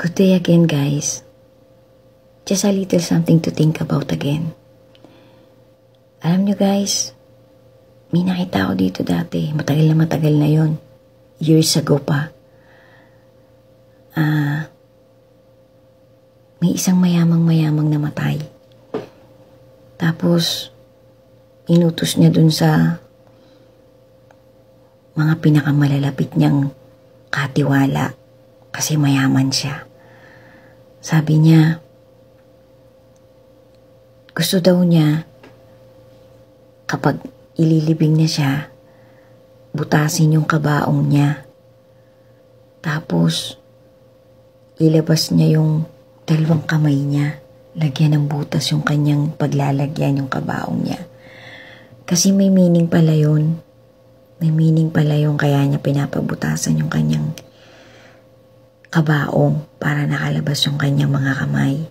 Good day again, guys. Just a little something to think about again. Alam nyo guys, may nakita ako dito dati. Matagal na matagal na yon Years ago pa. Ah, may isang mayamang-mayamang namatay. Tapos, inutos niya dun sa mga pinakamalalapit niyang katiwala kasi mayaman siya. Sabi niya, gusto daw niya kapag ililibing niya siya, butasin yung kabaong niya. Tapos, ilabas niya yung dalawang kamay niya. Lagyan ng butas yung kanyang paglalagyan yung kabaong niya. Kasi may meaning pala yun. May meaning pala yung kaya niya pinapabutasan yung kanyang kabaong para nakalabas yung kanyang mga kamay.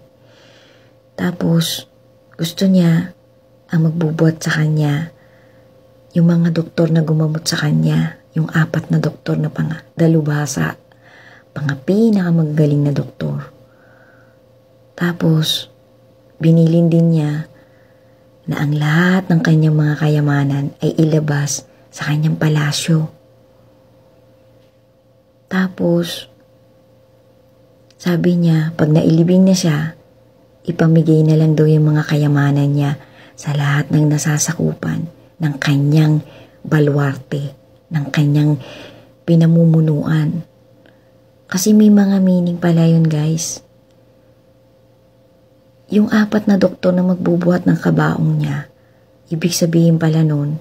Tapos, gusto niya ang magbubuhat sa kanya yung mga doktor na gumamot sa kanya, yung apat na doktor na pang dalubhasa, pang pinakamagaling na doktor. Tapos, binilin din niya na ang lahat ng kanyang mga kayamanan ay ilabas sa kanyang palasyo. Tapos, sabi niya, pag nailibing na siya, ipamigay na lang daw yung mga kayamanan niya sa lahat ng nasasakupan ng kanyang balwarte, ng kanyang pinamumunuan. Kasi may mga meaning pala yun guys. Yung apat na doktor na magbubuhat ng kabaong niya, ibig sabihin pala nun,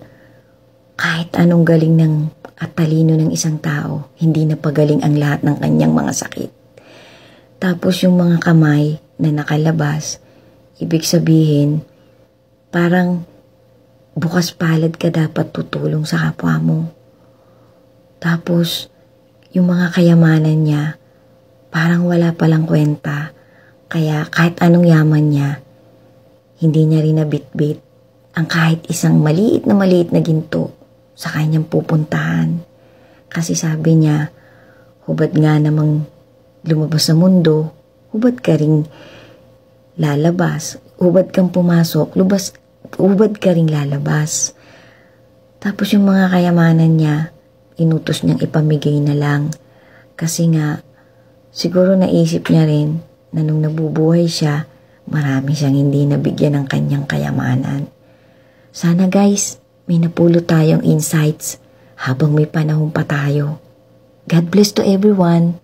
kahit anong galing ng at talino ng isang tao, hindi na pagaling ang lahat ng kanyang mga sakit. Tapos yung mga kamay na nakalabas, ibig sabihin, parang bukas palad ka dapat tutulong sa kapwa mo. Tapos, yung mga kayamanan niya, parang wala palang kwenta. Kaya kahit anong yaman niya, hindi niya rin nabitbit ang kahit isang maliit na maliit na ginto sa kanyang pupuntahan. Kasi sabi niya, hubad nga namang lumabas sa mundo, hubad ka ring lalabas, hubad kang pumasok, lubas, hubad ka ring lalabas. Tapos yung mga kayamanan niya, inutos niyang ipamigay na lang. Kasi nga, siguro naisip niya rin na nung nabubuhay siya, marami siyang hindi nabigyan ng kanyang kayamanan. Sana guys, may napulot tayong insights habang may panahon pa tayo. God bless to everyone.